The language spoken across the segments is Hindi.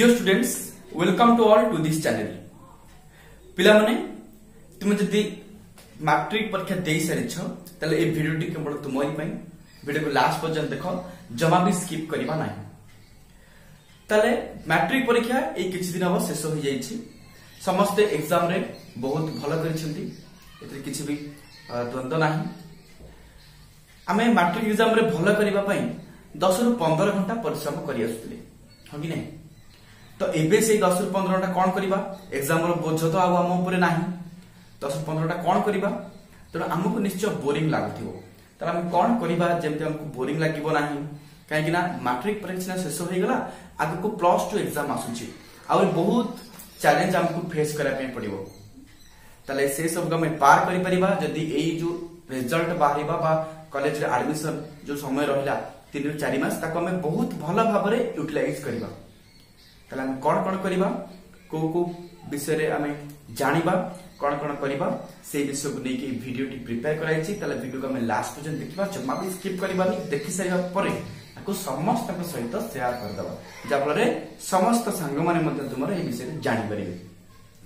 প্রিয় students welcome to all to this channel ପିଲାମାନେ ତୁମେ ଯଦି ମାଟ୍ରିକ ପରୀକ୍ଷା ଦେଇସାରିଛ ତାହେଲେ ଏ ଭିଡ଼ିଓଟି କେବଳ ତୁମରି ପାଇଁ ଭିଡ଼ିଓକୁ ଲାଷ୍ଟ ପର୍ଯ୍ୟନ୍ତ ଦେଖ ଜମା ବି ସ୍କିପ୍ କରିବା ନାହିଁ ତାହେଲେ ମାଟ୍ରିକ ପରୀକ୍ଷା ଏଇ କିଛି ଦିନ ହେବ ଶେଷ ହୋଇଯାଇଛି ସମସ୍ତେ ଏକ୍ଜାମରେ ବହୁତ ଭଲ କରିଛନ୍ତି ଏଥିରେ କିଛି ବି ଦ୍ୱନ୍ଦ୍ୱ ନାହିଁ ଆମେ ମାଟ୍ରିକ ଏକ୍ଜାମରେ ଭଲ କରିବା ପାଇଁ ଦଶରୁ ପନ୍ଦର ଘଣ୍ଟା ପରିଶ୍ରମ କରିଆସୁଥିଲେ ହଁ କି ନାହିଁ ତ ଏବେ ସେଇ ଦଶରୁ ପନ୍ଦରଟା କ'ଣ କରିବା ଏକ୍ସାମ୍ର ବୋଝ ତ ଆଉ ଆମ ଉପରେ ନାହିଁ ଦଶରୁ ପନ୍ଦରଟା କ'ଣ କରିବା ତେଣୁ ଆମକୁ ନିଶ୍ଚୟ ବୋରିଂ ଲାଗୁଥିବ ତାହେଲେ ଆମେ କ'ଣ କରିବା ଯେମିତି ଆମକୁ ବୋରିଂ ଲାଗିବ ନାହିଁ କାହିଁକି ନା ମାଟ୍ରିକ ପରୀକ୍ଷା ସିନା ଶେଷ ହେଇଗଲା ଆଗକୁ ପ୍ଲସ୍ ଟୁ ଏକ୍ସାମ୍ ଆସୁଛି ଆହୁରି ବହୁତ ଚ୍ୟାଲେଞ୍ଜ ଆମକୁ ଫେସ୍ କରିବା ପାଇଁ ପଡିବ ତାହେଲେ ସେସବୁକୁ ଆମେ ପାର କରିପାରିବା ଯଦି ଏଇ ଯୋଉ ରେଜଲ୍ଟ ବାହାରିବା ବା କଲେଜରେ ଆଡମିସନ ଯୋଉ ସମୟ ରହିଲା ତିନିରୁ ଚାରି ମାସ ତାକୁ ଆମେ ବହୁତ ଭଲ ଭାବରେ ୟୁଟିଲାଇଜ କରିବା তাহলে আমি କ'ଣ କ'ଣ କରିବା କୋଉ କୋଉ ବିଷୟରେ ଆମେ ଜାଣିବା କ'ଣ କ'ଣ କରିବା ସେଇ ବିଷୟକୁ ନେଇକି ଭିଡ଼ିଓଟି ପ୍ରିପେୟାର କରାଯାଇଛି ତାହେଲେ ଭିଡ଼ିଓକୁ ଆମେ ଲାଷ୍ଟ ପର୍ଯ୍ୟନ୍ତ ଦେଖିବା ଜମା ବି ସ୍କିପ୍ କରିବାନି ଦେଖିସାରିବା ପରେ ତାକୁ ସମସ୍ତଙ୍କ ସହିତ ସେୟାର କରିଦେବା ଯାହାଫଳରେ ସମସ୍ତ ସାଙ୍ଗମାନେ ମଧ୍ୟ ତୁମର ଏହି ବିଷୟରେ ଜାଣିପାରିବେ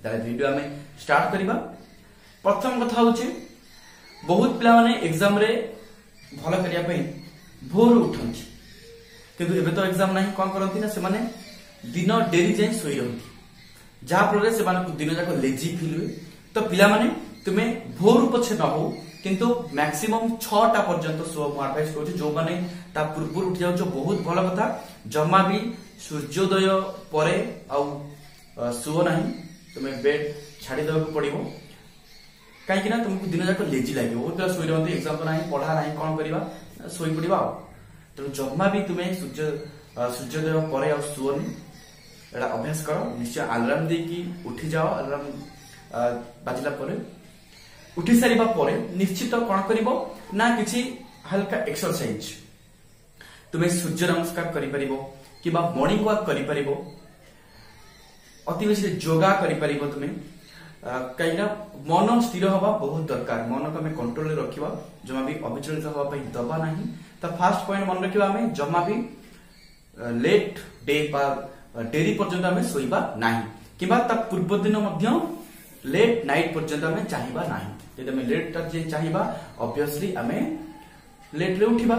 ତାହେଲେ ଭିଡ଼ିଓ ଆମେ ଷ୍ଟାର୍ଟ କରିବା ପ୍ରଥମ କଥା ହେଉଛି ବହୁତ ପିଲାମାନେ ଏକ୍ଜାମରେ ଭଲ କରିବା ପାଇଁ ଭୋରୁ ଉଠନ୍ତି କିନ୍ତୁ ଏବେ ତ ଏକ୍ଜାମ ନାହିଁ କ'ଣ କରନ୍ତି ନା ସେମାନେ ଦିନ ଡେରି ଯାଇ ଶୋଇ ଯାହାଫଳରେ ସେମାନଙ୍କୁ ଦିନଯାକ ଲେଜି ଫିଲ୍ ହୁଏ ତ ପିଲାମାନେ ତୁମେ ଭୋରୁ ପଛେ ନ ହଉ କିନ୍ତୁ ମ୍ୟାକ୍ସିମମ୍ ଛଅଟା ପର୍ଯ୍ୟନ୍ତ ଶୁଅ ମୁଁ ଆଡଭାଇସ୍ କରୁଛି ଯୋଉମାନେ ତା ପୂର୍ବରୁ ଉଠିଯାଉଛ ବହୁତ ଭଲ କଥା ଜମା ବି ସୂର୍ଯ୍ୟୋଦୟ ପରେ ଆଉ ଶୁଅ ନାହିଁ ତୁମେ ବେଡ୍ ଛାଡ଼ିଦେବାକୁ ପଡ଼ିବ କାହିଁକି ନା ତୁମକୁ ଦିନଯାକ ଲେଜି ଲାଗିବ ବହୁତ ପିଲା ଶୋଇ ରହନ୍ତି ଏକ୍ସାମ୍ ତ ନାହିଁ ପଢ଼ା ନାହିଁ କ'ଣ କରିବା ଶୋଇପଡ଼ିବା ଆଉ ତେଣୁ ଜମା ବି ତୁମେ ସୂର୍ଯ୍ୟ ସୂର୍ଯ୍ୟୋଦୟ ପରେ ଆଉ ଶୁଅନି এডা অভ্যাস করো নিচে অ্যালার্ম দেই কি উঠি যাও অ্যালার্ম বাজিলা পরে উঠি সারিবা পরে নিশ্চিত কোন করিবো না কিচি হালকা এক্সারসাইজ তুমি সূর্য নমস্কার করি পারিবো কিবা বনি কোয়া করি পারিবো অতিবেশি যোগা করি পারিবো তুমি কাইনা মনন স্থির হওয়া খুব দরকার মনকে আমি কন্ট্রোলে রাখিবো জমাবি অবিচলতা হওয়া পাই দবা नाही তা ফার্স্ট পয়েন্ট মন রাখিবো আমি জমাবি লেট ডে পার ଡେରି ପର୍ଯ୍ୟନ୍ତ ଆମେ ଶୋଇବା ନାହିଁ କିମ୍ବା ତା ପୂର୍ବ ଦିନ ମଧ୍ୟ ଲେଟ୍ ନାଇଟ୍ ପର୍ଯ୍ୟନ୍ତ ଆମେ ଚାହିଁବା ନାହିଁ ଯଦି ଆମେ ଲେଟ୍ ଟା ଚାହିଁବା ଅବଭିୟସଲି ଆମେ ଲେଟ୍ରେ ଉଠିବା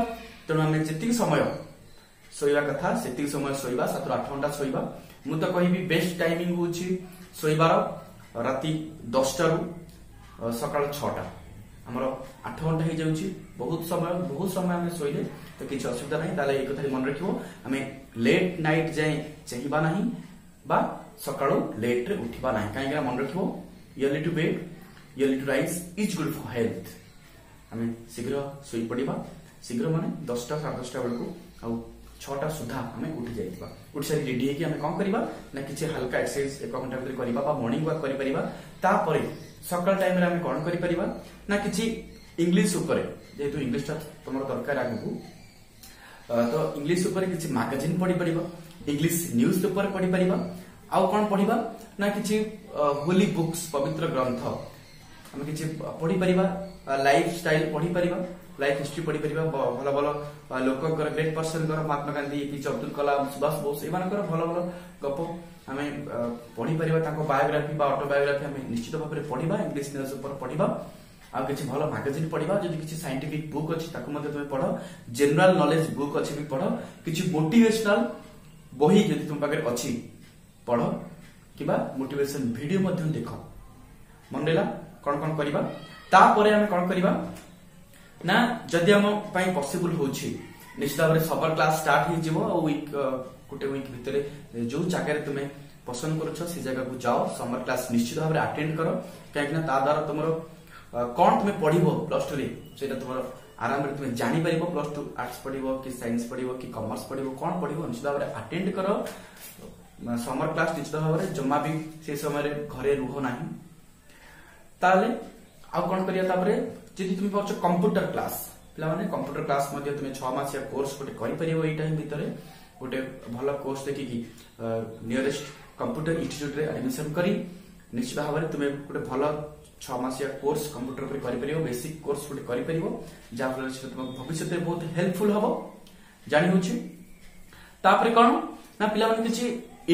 ତେଣୁ ଆମେ ଯେତିକି ସମୟ ଶୋଇବା କଥା ସେତିକି ସମୟ ଶୋଇବା ସାତରୁ ଆଠ ଘଣ୍ଟା ଶୋଇବା ମୁଁ ତ କହିବି ବେଷ୍ଟ ଟାଇମିଂ ହେଉଛି ଶୋଇବାର ରାତି ଦଶଟାରୁ ସକାଳ ଛଅଟା ଆମର ଆଠ ଘଣ୍ଟା ହେଇଯାଉଛି ବହୁତ ସମୟ ବହୁତ ସମୟ ଆମେ ଶୋଇଲେ ତ କିଛି ଅସୁବିଧା ନାହିଁ ତାହେଲେ ଏଇ କଥାଟି ମନେ ରଖିବ ଆମେ লেট নাইট যায় চাইবা না বা সকালু লেট্রে উঠিবা না কাইকা মনে রাখব early to bed early to rise is good for health আমি শীঘ্র শোপড়া শীঘ্র মানে দশটা সাড়ে দশটা বেড়ে ছটা সুদ্ধা আমি উঠি যাই উঠি সারি রেডি হয়ে আমি কম করা না কিছু হালকা এক্সরসাইজ এক ঘন্টা ভিতরে করা বা মর্নিং ওয়াক করা তাপরে সকাল টাইমে আমি কম করে না কিছু ইংলিশ উপরে যেহেতু ইংলিশটা তোমার দরকার আগুক ତ ଇଂଲିଶ ଉପରେ କିଛି ମାଗାଜିନ୍ ପଢିପାରିବ ଇଂଲିଶ ନ୍ୟୁଜ୍ ପେପର ପଢିପାରିବା ଆଉ କ'ଣ ପଢିବା ନା କିଛି ହୋଲି ବୁକ୍ସ ପବିତ୍ର ଗ୍ରନ୍ଥ ଆମେ କିଛି ପଢିପାରିବା ଲାଇଫ ଷ୍ଟାଇଲ ପଢିପାରିବା ଲାଇଫ ହିଷ୍ଟ୍ରି ପଢିପାରିବା ଭଲ ଭଲ ଲୋକଙ୍କର ଗ୍ରେଟ୍ ପର୍ସନଙ୍କର ମହାତ୍ମା ଗାନ୍ଧୀ ଏପିଜେ ଅବଦୁଲ କଲାମ ସୁଭାଷ ବୋଷ ଏମାନଙ୍କର ଭଲ ଭଲ ଗପ ଆମେ ପଢିପାରିବା ତାଙ୍କ ବାୟୋଗ୍ରାଫି ବା ଅଟୋବାୟୋଗ୍ରାଫି ଆମେ ନିଶ୍ଚିତ ଭାବରେ ପଢିବା ଇଂଲିଶ ନ୍ୟୁଜ୍ ଉପରେ ପଢିବା ଆଉ କିଛି ଭଲ ମାଗାଜିନ୍ ପଢିବା ଯଦି କିଛି ସାଇଣ୍ଟିଫିକ ବୁକ୍ ଅଛି ତାକୁ ମଧ୍ୟ ତୁମେ ପଢ ଜେନେରାଲ ନଲେଜ ବୁକ୍ ଅଛି ବି ପଢ କିଛି ମୋଟିଭେସନାଲ ବହି ଯଦି ତୁମ ପାଖରେ ଅଛି ପଢ কিংবা মোটিভেশন ভিডিও মধ্যে দেখ মনে রা কোণ কোণ করা তাপরে আমি কোণ করা না যদি আমি পসিবল হচ্ছে নিশ্চিত ভাবে সবার ক্লাস স্টার্ট হয়ে যাব উইক গোটে উইক ভিতরে যে জায়গায় তুমি পসন্দ করছ সে জায়গাকে যাও সমর ক্লাস নিশ্চিত ভাবে আটেন্ড কর কিনা তা দ্বারা তোমার कौन तुम्हें पढ़ प्लस टू से तुम आराम तुम जापर प्लस टू आर्टस पढ़ कि सैंस पढ़ कि कमर्स पढ़ कौन पढ़ निश्चित भाव आटेड कर समर क्लास निश्चित भाव में जमा भी से समय घरे रुह ना कौन कर कंप्यूटर क्लास पे कंप्यूटर क्लास तुम छिया कोर्स गोटे भितर गोटे भल कोर्स देखिकी नियरेस्ट कंप्यूटर इनिट्यूट्रे कर निश्चित भाव में तुम्हें गोटे भल ছ মাসিয়া কোর্স কম্পুটর উপরে করিপার বেসিক কোর্স গোটে করিপার যাফলে সেটা তোমাকে ভবিষ্যতে বহুত হেল্পফুল হব জানি হচ্ছে তাপরে কোণ না পিলামানে কিছু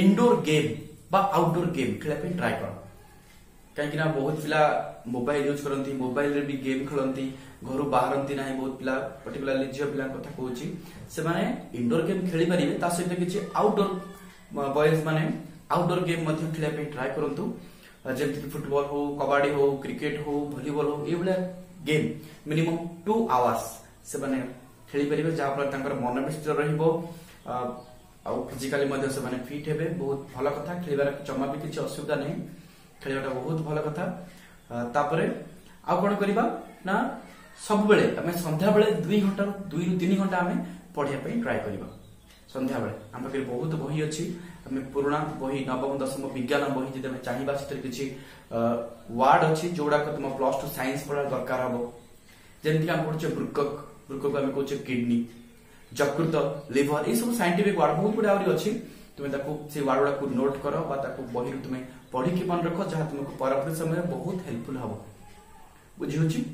ইনডোর গেম বা আউটডোর গেম খেলা পাই ট্রাই কর কাইকি না বহুত পিলা মোবাইল ইউজ করন্তি মোবাইল রে বি গেম খেলন্তি ঘরু বাহারন্তি নাই বহুত পিলা পার্টিকুলারলি ঝিও পিলা কথা কହୁছি সেমানে ইনডোর গেম খেলি পারিবে তা সহিত কিছু আউটডোর বয়েজ মানে আউটডোর গেম মধ্যে খেলা পাই ট্রাই করন্তু ଯେମିତିକି ଫୁଟବଲ ହଉ କବାଡି ହଉ କ୍ରିକେଟ ହଉ ଭଲିବଲ ହଉ ଏଇଭଳିଆ ଗେମ୍ ମିନିମମ୍ ଟୁ ଆୱାର୍ସ ସେମାନେ ଖେଳିପାରିବେ ଯାହାଫଳରେ ତାଙ୍କର ମନ ବି ସ୍ଥିର ରହିବ ଆଉ ଫିଜିକାଲି ମଧ୍ୟ ସେମାନେ ଫିଟ୍ ହେବେ ବହୁତ ଭଲ କଥା ଖେଳିବାର ଜମା ବି କିଛି ଅସୁବିଧା ନାହିଁ ଖେଳିବାଟା ବହୁତ ଭଲ କଥା ତାପରେ ଆଉ କ'ଣ କରିବା ନା ସବୁବେଳେ ଆମେ ସନ୍ଧ୍ୟାବେଳେ ଦୁଇ ଘଣ୍ଟାରୁ ଦୁଇରୁ ତିନି ଘଣ୍ଟା ଆମେ ପଢିବା ପାଇଁ ଟ୍ରାଏ କରିବା ସନ୍ଧ୍ୟାବେଳେ ଆମ ପାଖରେ ବହୁତ ବହି ଅଛି पुराणा बही नवम दशम विज्ञान बहुत चाहिए किसी वार्ड अच्छी जो गुडा तुम प्लस टू सैंस पढ़ा दरकार हम जमीक पढ़ु ब्रुकक ब्रुक को आम कौ किडनी जकृत लिभर ये सब सैंटिफिक वार्ड बहुत गुडा अच्छी तुम्हें वार्ड गुडा नोट कर बही तुम पढ़ी मन रख जहां तुमको परवर्त समय बहुत हेल्पफुल हम बुझी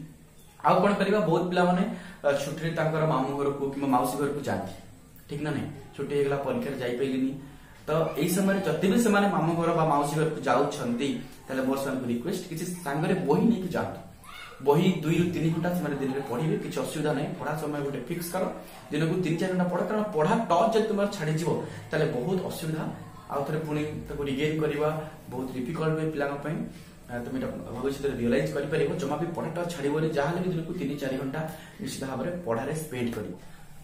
आउ कौन कर बहुत पे छुट्टी मामू घर को कि घर को जाती ठीक ना नहीं छुट्टी परीक्षा जापरिली ତ ଏଇ ସମୟରେ ଯଦି ବି ସେମାନେ ମାମୁଁ ଘର ବା ମାଉସୀ ଘରକୁ ଯାଉଛନ୍ତି ତାହେଲେ ମୋର ସେମାନଙ୍କୁ ରିକ୍ୱେଷ୍ଟ କିଛି ସାଙ୍ଗରେ ବହି ନେଇକି ଯାଆନ୍ତୁ ବହି ଦୁଇରୁ ତିନି ଘଣ୍ଟା ସେମାନେ ଦିନରେ ପଢିବେ କିଛି ଅସୁବିଧା ନାହିଁ ପଢା ସମୟ ଗୋଟେ ଫିକ୍ସ କର ଦିନକୁ ତିନି ଚାରି ଘଣ୍ଟା ପଢ କାରଣ ପଢା ଟଚ୍ ଯଦି ତୁମର ଛାଡ଼ିଯିବ ତାହେଲେ ବହୁତ ଅସୁବିଧା ଆଉ ଥରେ ପୁଣି ତାକୁ ରିଗେନ୍ କରିବା ବହୁତ ଡିଫିକଲ୍ଟ ହୁଏ ପିଲାଙ୍କ ପାଇଁ তুমি এটা ভবিষ্যতে রিয়েলাইজ করিপারিব জমা বি পড়াটা ছাড়িবনি যাহলে বি দিনকু ତିନି ଚାରି ଘଣ୍ଟା নিশ্চিত ଭାବରେ ପଢ଼ାରେ স্পেন্ড କରିବ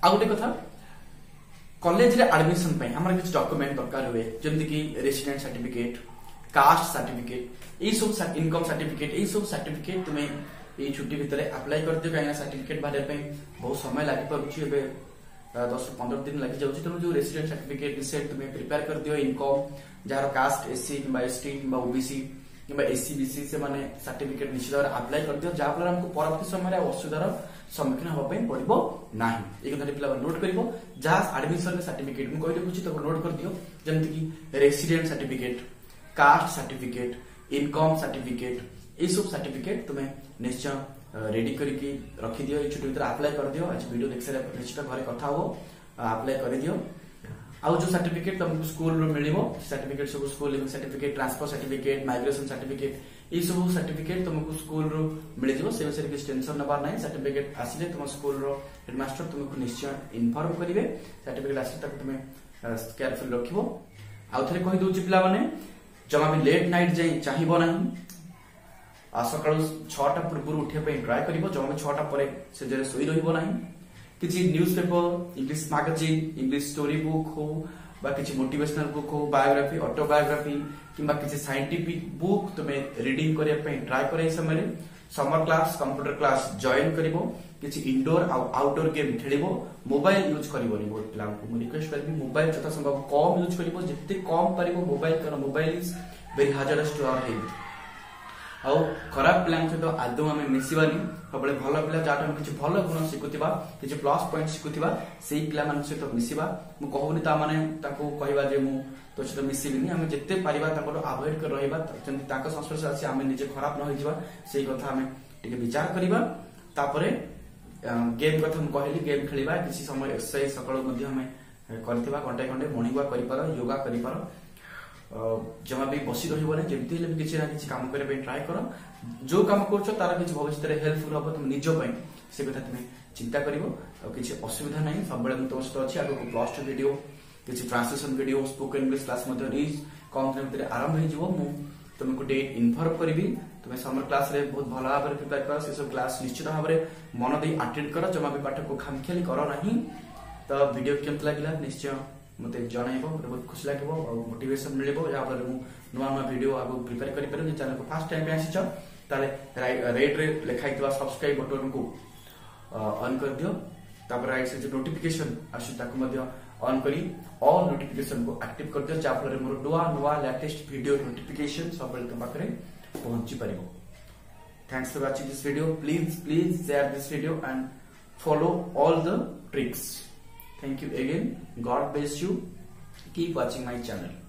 ଆଉ ଗୋଟେ କଥା कॉलेज रे एडमिशन पे हमर कुछ डॉक्यूमेंट दरकार हुए जंदी की रेसिडेंट सर्टिफिकेट कास्ट सर्टिफिकेट ए सब इनकम सर्टिफिकेट ए सब सर्टिफिकेट तुम्हें ए छुट्टी भीतर अप्लाई कर दियो काईना सर्टिफिकेट बारे पे बहुत समय लागि परछि एबे 10 15 दिन लागि जाउछि तुम जो रेसिडेंट सर्टिफिकेट से तुम्हें प्रिपेयर कर दियो इनकम जहार कास्ट एससी किबा एसटी किबा ओबीसी কিংবা এসসিবিসিএস মানে সার্টিফিকেট নিশ্চিত ভাবে আপ্লাই କରିଦିଅ ଯାହାଫଳରେ ଆମକୁ ପରବର୍ତ୍ତୀ ସମୟରେ ଅସୁବିଧାର ସମ୍ମୁଖୀନ ହେବା ପାଇଁ ପଡିବ ନାହିଁ ଏଇ କଥାଟି ପିଲାମାନେ ନୋଟ୍ କରିବ ଯାହା ଆଡମିସନ ସାର୍ଟିଫିକେଟ ମୁଁ କହି ରଖୁଛି ତାକୁ ନୋଟ୍ କରିଦିଅ ଯେମିତିକି resident certificate caste certificate income certificate ଏଇସବୁ ସାର୍ଟିଫିକେଟ ତୁମେ ନିଶ୍ଚୟ ରେଡି କରିକି ରଖିଦିଅ ଏଇ ଛୁଟି ଭିତରେ ଆପ୍ଲାଏ କରିଦିଅ ଆଜି ଭିଡ଼ିଓ ଦେଖି ସାରିଲା ନିଶ୍ଚିତ ଘରେ କଥା ହବ ଆପ୍ଲାଏ କରିଦିଅ आउ जो सर्टिफिकेट तुमको स्कूल रो मिलिबो सर्टिफिकेट सब school leaving certificate transfer certificate migration certificate ए सब सर्टिफिकेट तुमको स्कूल रो मिलिबो से से किस टेंशन नबार नै सर्टिफिकेट आसीले तुम स्कूल रो हेडमास्टर तुमको निश्चय इन्फॉर्म करिवे सर्टिफिकेट आसी तक तुम केयरफुल रखिबो आउ थरे कहि दउ छि पिला माने जमा भी लेट नाइट जाई चाहिबो नै आ सकाळ 6टा पूर्व उठे पे ट्राई करिवो जमा 6टा परे से जरे सोई रहिबो नै किसी newspaper English magazine English story book हो बा किसी मोटिवेशनल बुक हो बायोग्राफी ऑटोबायोग्राफी किंबा किसी साइंटिफिक बुक तुम्हें रीडिंग करने ट्राए कर समय summer class computer class join कर किसी इंडोर आउ आउटडोर गेम खेल मोबाइल यूज कर रिक्वेस्ट करी मोबाइल यथा संभव कम यूज करते कम पार मोबाइल कारण mobile is very hazardous to our health ଆଉ ଖରାପ ପିଲାଙ୍କ ସହିତ ଆଦୌ ଆମେ ମିଶିବାନି ସବୁବେଳେ ଭଲ ପିଲା ଯାହାଠୁ ଆମେ କିଛି ଭଲ ଗୁଣ ଶିଖୁଥିବା କିଛି ପ୍ଲସ୍ ପଏଣ୍ଟ ଶିଖୁଥିବା ସେଇ ପିଲାମାନଙ୍କ ସହିତ ମିଶିବା ମୁଁ କହୁନି ତାମାନେ ତାଙ୍କୁ କହିବା ଯେ ମୁଁ ତୋ ସହିତ ମିଶିବିନି ଆମେ ଯେତେ ପାରିବା ତାଙ୍କଠୁ ଆଭଏଡ୍ କରି ରହିବା ଯେମିତି ତାଙ୍କ ସଂସ୍ପର୍ଶ ଆସି ଆମେ ନିଜେ ଖରାପ ନ ହେଇଯିବା ସେଇ କଥା ଆମେ ଟିକେ ବିଚାର କରିବା ତାପରେ ଗେମ୍ କଥା ମୁଁ କହିଲି ଗେମ୍ ଖେଳିବା କିଛି ସମୟ ଏକ୍ସରସାଇଜ ସକାଳୁ ମଧ୍ୟ ଆମେ କରିଥିବା ଘଣ୍ଟାଏ ଘଣ୍ଟେ ମର୍ଣ୍ଣିଂ ୱାକ୍ କରିପାର ଯୋଗା କରିପାର जमा भी बसी रही जमी भी किसी ना किसी कम करने ट्राए कर जो कम कर भविष्य में हेल्पफुल हम तुम निजी से कथा तुम्हें चिंता कर किसी असुविधा ना सब तुम सहित अच्छी आगे प्लस टू भिड किसी ट्रांसलेसन भिड स्पोक इंग्लीश क्लास रिज कम दिन भाई आरंभ हो तुमको गोटे इनफर्म करी तुम्हें समर क्लास रे बहुत भल भाव में कर सब क्लास निश्चित भाव में मन दे अटेड कर जमा भी पाठ को खामखेली कर ना तो भिडियो कम लगे निश्चय ମତେ ଜଣାଇବ ଏବଂ ଖୁସି ଲାଗିବ ଆଉ ମୋଟିଭେସନ ମିଳିବ ଯାହାଫଳରେ ମୁଁ ନୂଆ ନୂଆ ଭିଡ଼ିଓ ଆଗକୁ ପ୍ରିପେୟାର କରିପାରିବି ଯଦି ଚ୍ୟାନେଲକୁ ଫାର୍ଷ୍ଟ ଟାଇମ୍ ପାଇଁ ଆସିଛ ତାହେଲେ ରେଡ୍ରେ ଲେଖା ହେଇଥିବା ସବସ୍କ୍ରାଇବ୍ ବଟନକୁ ଅନ୍ କରିଦିଅ ତାପରେ ରାଇଟ୍ ସେ ଯେଉଁ ନୋଟିଫିକେସନ୍ ଆସୁଛି ତାକୁ ମଧ୍ୟ ଅନ୍ କରି ଅଲ୍ ନୋଟିଫିକେସନକୁ ଆକ୍ଟିଭ କରିଦିଅ ଯାହାଫଳରେ ମୋର ନୂଆ ନୂଆ ଲାଟେଷ୍ଟ ଭିଡ଼ିଓ ନୋଟିଫିକେସନ୍ ସବୁବେଳେ ତମ ପାଖରେ ପହଞ୍ଚିପାରିବ Thanks for watching this video. Please, please share this video and follow all the tricks. Thank you again. God bless you. Keep watching my channel.